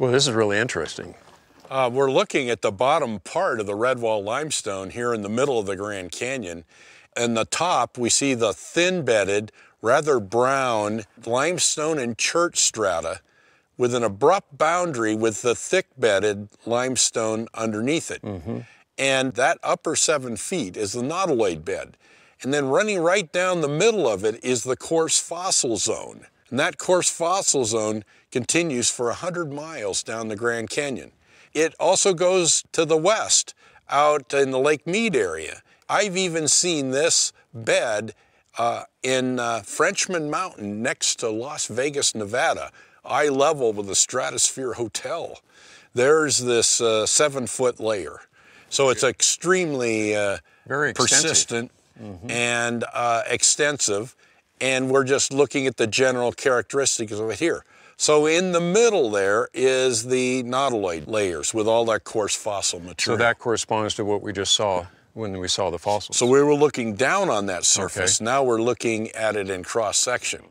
Well, this is really interesting. Uh, we're looking at the bottom part of the Redwall limestone here in the middle of the Grand Canyon. And the top, we see the thin bedded, rather brown limestone and chert strata with an abrupt boundary with the thick bedded limestone underneath it. Mm-hmm. And that upper seven feet is the nautiloid bed. And then running right down the middle of it is the coarse fossil zone. And that coarse fossil zone continues for 100 miles down the Grand Canyon. It also goes to the west, out in the Lake Mead area. I've even seen this bed uh, in uh, Frenchman Mountain next to Las Vegas, Nevada, eye level with the Stratosphere Hotel. There's this uh, seven foot layer. So it's extremely uh, Very persistent and uh, extensive. And we're just looking at the general characteristics of it here. So in the middle there is the nautiloid layers with all that coarse fossil material. So that corresponds to what we just saw when we saw the fossils. So we were looking down on that surface. Okay. Now we're looking at it in cross section.